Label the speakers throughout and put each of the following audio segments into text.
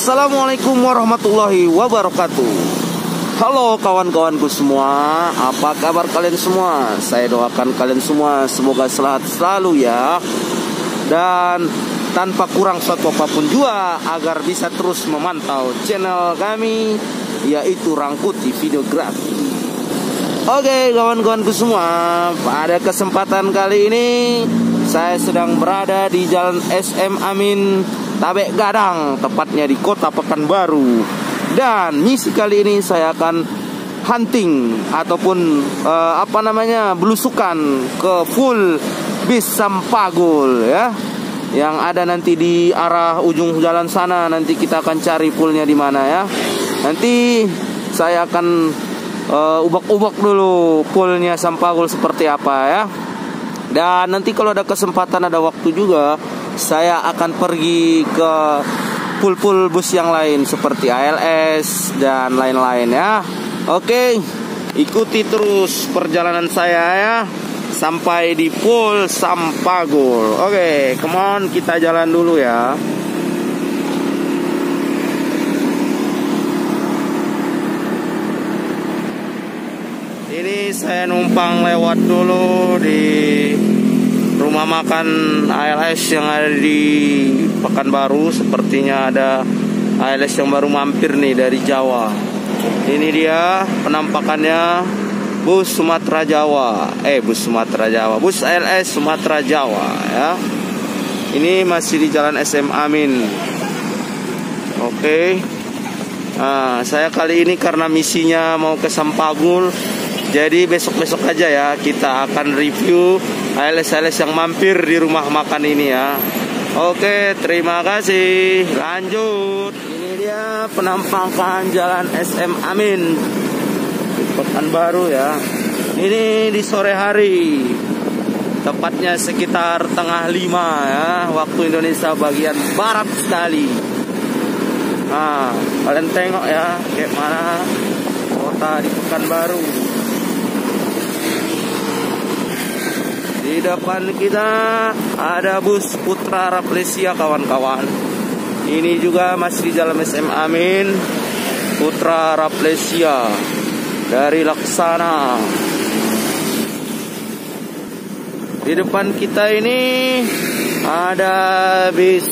Speaker 1: Assalamualaikum warahmatullahi wabarakatuh. Halo kawan-kawanku semua Apa kabar kalian semua? Saya doakan kalian semua Semoga selamat selalu ya. Dan tanpa kurang suatu apa pun juga Agar bisa terus memantau channel kami Yaitu Rangkuti Videografi. Oke kawan-kawanku semua Pada kesempatan kali ini Saya sedang berada di Jalan SM Amin Tabek Gadang, tepatnya di kota Pekanbaru. Dan misi kali ini saya akan hunting ataupun uh, apa namanya belusukan ke full bis Sampagul ya. Yang ada nanti di arah ujung jalan sana nanti kita akan cari fullnya di mana ya. Nanti saya akan uh, ubak-ubak dulu fullnya Sampagul seperti apa ya. Dan nanti kalau ada kesempatan ada waktu juga saya akan pergi ke pul-pul bus yang lain seperti ALS dan lain-lain ya. Oke, ikuti terus perjalanan saya ya sampai di Pul Sampagul. Oke, come on kita jalan dulu ya. Ini saya numpang lewat dulu di rumah makan ALS yang ada di Pekanbaru sepertinya ada ALS yang baru mampir nih dari Jawa. Ini dia penampakannya bus Sumatera Jawa. Eh bus Sumatera Jawa. Bus ALS Sumatera Jawa ya. Ini masih di jalan SM Amin oke. Nah, saya kali ini karena misinya mau ke Sampagul jadi besok-besok aja ya kita akan review ALS-ALS yang mampir di rumah makan ini ya. Oke terima kasih. Lanjut. Ini dia penampakan jalan SM Amin. Pekanbaru ya. Ini di sore hari. Tepatnya sekitar tengah lima ya. Waktu Indonesia bagian barat sekali. Nah kalian tengok ya Kayak mana kota di Pekanbaru Di depan kita ada bus Putra Raplesia kawan-kawan. Ini juga masih di jalan SM Amin. Putra Raplesia dari Laksana. Di depan kita ini ada bis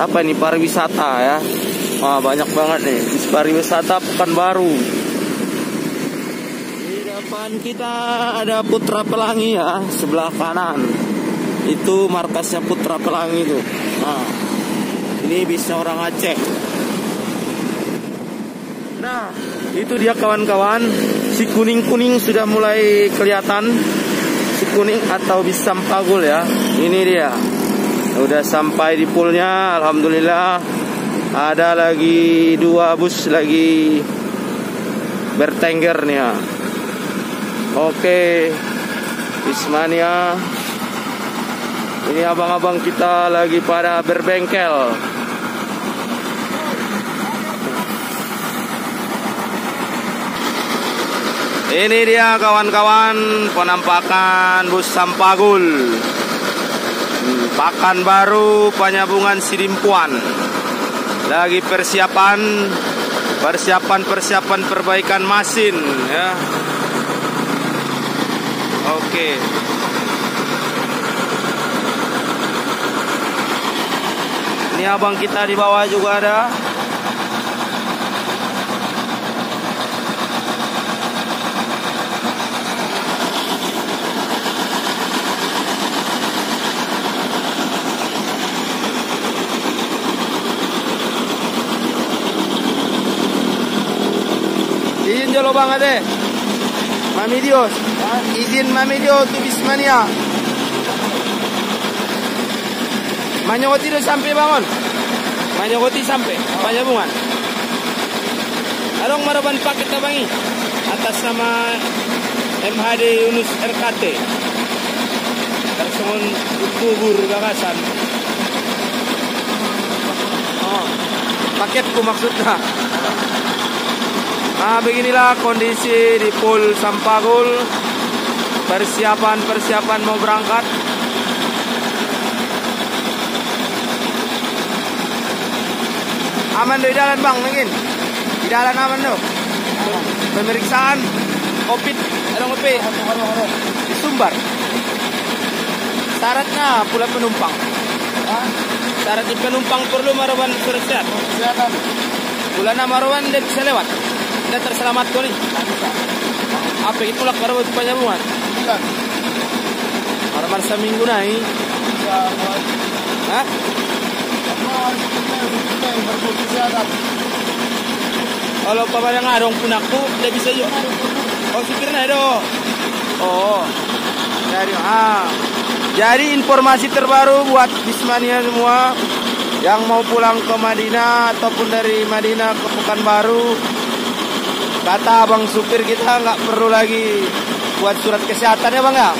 Speaker 1: apa ini pariwisata ya. Wah, banyak banget nih bis pariwisata Pekanbaru depan kita ada Putra Pelangi ya, sebelah kanan. Itu markasnya Putra Pelangi itu. Nah, ini bisnya orang Aceh. Nah, itu dia kawan-kawan. Si kuning-kuning sudah mulai kelihatan. Si kuning atau bis Sampagul ya. Ini dia. Udah sampai di poolnya, alhamdulillah. Ada lagi dua bus lagi bertengger nih ya. Oke Bismania Ini abang-abang kita lagi pada berbengkel. Ini dia kawan-kawan penampakan bus Sampagul Pakan baru penyambungan Sidimpuan. Lagi persiapan Persiapan-persiapan perbaikan mesin ya Oke. Ini abang kita di bawah juga ada. Izin jolo banget deh. Mami Dios. Izin Mami Dios tu Bismania. Manyogoti dah sampai bangun. Manyogoti sampai. Panyabungan. Arong maraban paket abangi. Atas nama MHD Yunus RKT. Tersungun kubur gagasan. Oh, paketku maksudnya. Nah beginilah kondisi di Pul Sampagul Persiapan-persiapan mau berangkat Aman di jalan bang, mungkin di jalan aman tuh. Pemeriksaan COVID, ada ngopi di Sumbar. Syaratnya pula penumpang. Syarat penumpang perlu maruan surat sehat. Bulan maruan dia bisa lewat. Dia terselamat kau ni. Apa itu lah kalau penyambungan? Maruan seminggu naik. Hah? Kalau papa yang ngarong pun aku, dia bisa yuk. Oh supirnya itu. Oh. Jadi ah. Jadi informasi terbaru buat Bismania semua yang mau pulang ke Madinah ataupun dari Madinah ke Pekanbaru. Kata abang supir kita nggak perlu lagi buat surat kesehatan ya bang ya.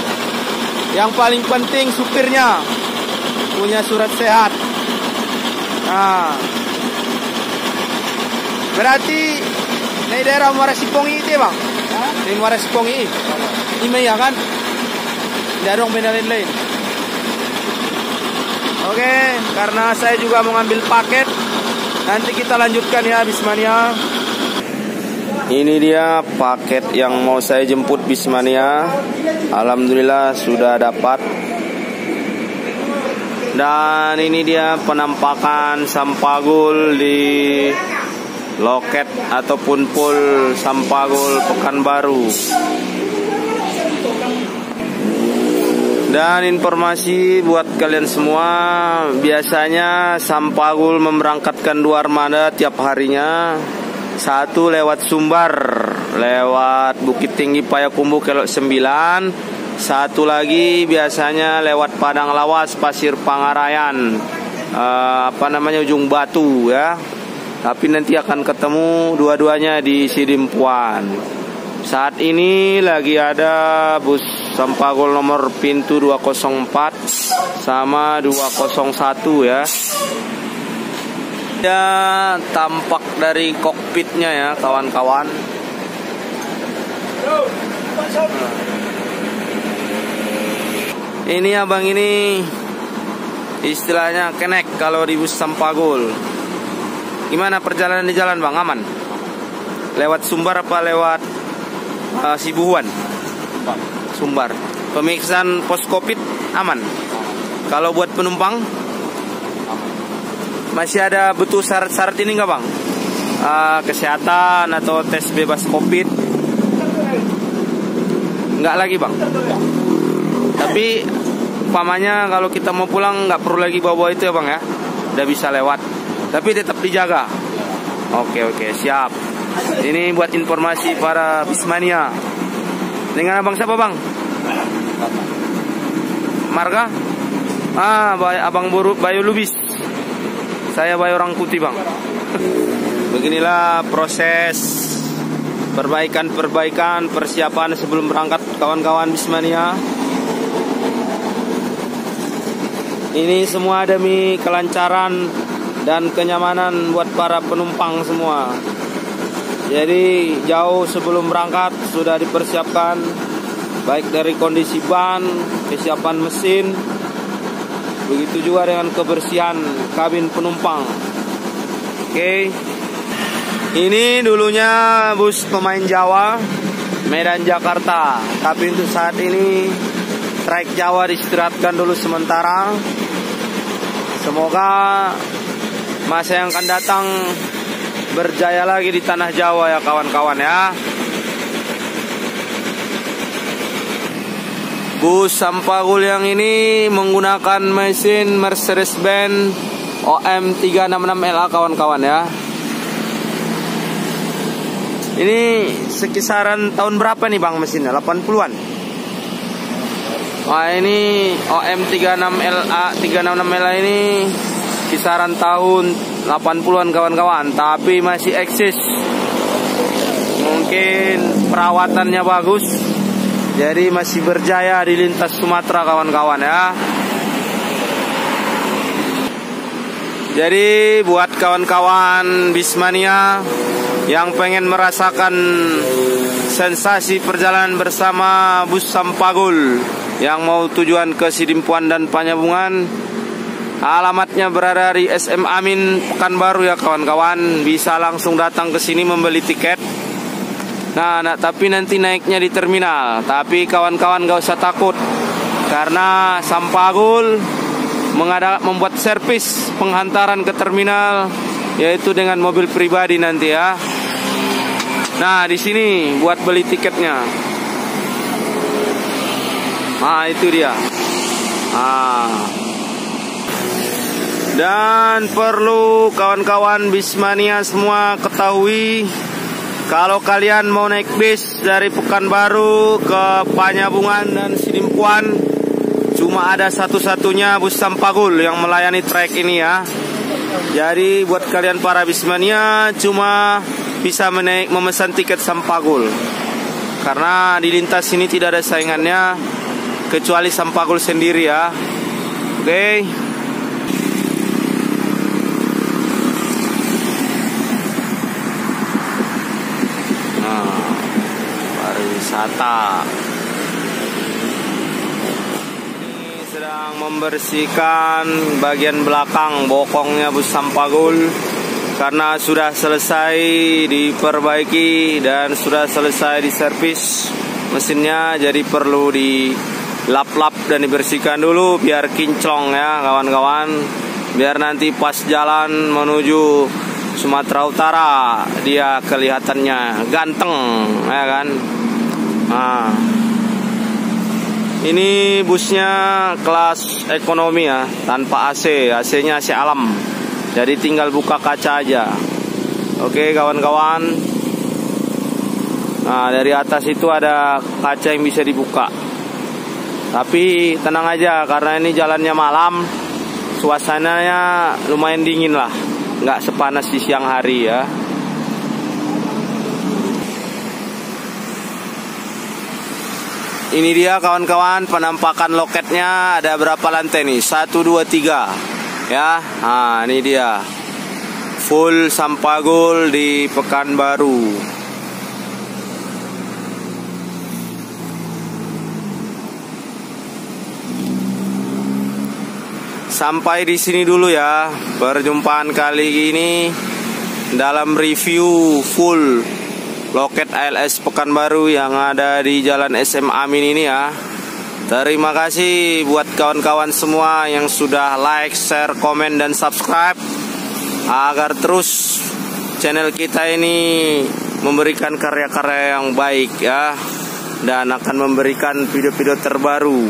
Speaker 1: Yang paling penting supirnya punya surat sehat. Nah, berarti ini daerah Muara Sipongi itu ya bang? Ini Muara Sipongi ini ya kan? Tidak dong benda lain-lain. Oke, karena saya juga mau ngambil paket. Nanti kita lanjutkan ya Bismania. Ini dia paket yang mau saya jemput Bismania. Alhamdulillah sudah dapat. Dan ini dia penampakan Sampagul di loket ataupun pul Sampagul Pekanbaru. Dan informasi buat kalian semua, biasanya Sampagul memberangkatkan dua armada tiap harinya. Satu lewat Sumbar, lewat Bukit Tinggi Payakumbuh kelok 9. Satu lagi biasanya lewat Padang Lawas, Pasir Pangarayan, uh, apa namanya ujung Batu ya. Tapi nanti akan ketemu dua-duanya di Sidimpuan. Saat ini lagi ada bus Sampagol nomor pintu 204 sama 201 ya. Ya tampak dari kokpitnya ya kawan-kawan. Ini abang ini istilahnya kenek kalau di bus Sampagol. Gimana perjalanan di jalan bang? Aman? Lewat Sumbar apa lewat uh, Sibuhuan? Sumbar. Pemeriksaan pos covid aman. Kalau buat penumpang masih ada butuh syarat-syarat ini nggak bang? Uh, kesehatan atau tes bebas covid? Nggak lagi bang. Tapi umpamanya kalau kita mau pulang nggak perlu lagi bawa-bawa itu ya bang ya. Udah bisa lewat. Tapi tetap dijaga. Oke oke siap. Ini buat informasi para Bismania. Dengan abang siapa bang? Marga? Ah, abang Bayu Lubis. Saya Bayu Orang Putih bang. Beginilah proses perbaikan-perbaikan persiapan sebelum berangkat kawan-kawan Bismania. Ini semua demi kelancaran dan kenyamanan buat para penumpang semua. Jadi jauh sebelum berangkat sudah dipersiapkan baik dari kondisi ban, kesiapan mesin, begitu juga dengan kebersihan kabin penumpang. Oke. Ini dulunya bus pemain Jawa Medan Jakarta, tapi untuk saat ini trek Jawa diistirahatkan dulu sementara. Semoga masa yang akan datang berjaya lagi di tanah Jawa ya kawan-kawan ya. Bus Sampagul yang ini menggunakan mesin Mercedes-Benz OM366LA kawan-kawan ya. Ini sekisaran tahun berapa nih Bang mesinnya? 80-an. Wah ini OM36LA 366LA ini kisaran tahun 80-an kawan-kawan tapi masih eksis mungkin perawatannya bagus jadi masih berjaya di lintas Sumatera kawan-kawan ya jadi buat kawan-kawan Bismania yang pengen merasakan sensasi perjalanan bersama bus Sampagul yang mau tujuan ke Sidimpuan dan Panyabungan Alamatnya berada di SM Amin Pekanbaru ya kawan-kawan. Bisa langsung datang ke sini membeli tiket. Nah, nah, tapi nanti naiknya di terminal. Tapi kawan-kawan gak usah takut karena Sampagul mengada membuat servis penghantaran ke terminal yaitu dengan mobil pribadi nanti ya. Nah, di sini buat beli tiketnya. Nah, itu dia. Ah. Dan perlu kawan-kawan Bismania semua ketahui kalau kalian mau naik bis dari Pekanbaru ke Panyabungan dan Sidimpuan cuma ada satu-satunya bus Sampagul yang melayani trek ini ya. Jadi buat kalian para Bismania cuma bisa menaik memesan tiket Sampagul. Karena di lintas ini tidak ada saingannya kecuali Sampagul sendiri ya. Oke. Okay. Wisata. Ini sedang membersihkan bagian belakang bokongnya bus Sampagul karena sudah selesai diperbaiki dan sudah selesai diservis. Mesinnya jadi perlu di lap-lap dan dibersihkan dulu biar kinclong ya kawan-kawan. Biar nanti pas jalan menuju Sumatera Utara dia kelihatannya ganteng ya kan Nah, ini busnya kelas ekonomi ya, tanpa AC, AC-nya AC alam. Jadi tinggal buka kaca aja. Oke kawan-kawan. Nah dari atas itu ada kaca yang bisa dibuka. Tapi tenang aja karena ini jalannya malam, suasananya lumayan dingin lah, nggak sepanas di siang hari ya. Ini dia kawan-kawan penampakan loketnya ada berapa lantai nih? Satu, dua, tiga. Ya, nah ini dia. Full Sampagul di Pekanbaru. Sampai di sini dulu ya perjumpaan kali ini dalam review full loket ALS Pekanbaru yang ada di Jalan SM Amin ini ya. Terima kasih buat kawan-kawan semua yang sudah like, share, komen, dan subscribe agar terus channel kita ini memberikan karya-karya yang baik ya dan akan memberikan video-video terbaru.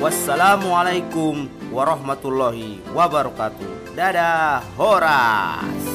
Speaker 1: Wassalamualaikum warahmatullahi wabarakatuh. Dadah, horas.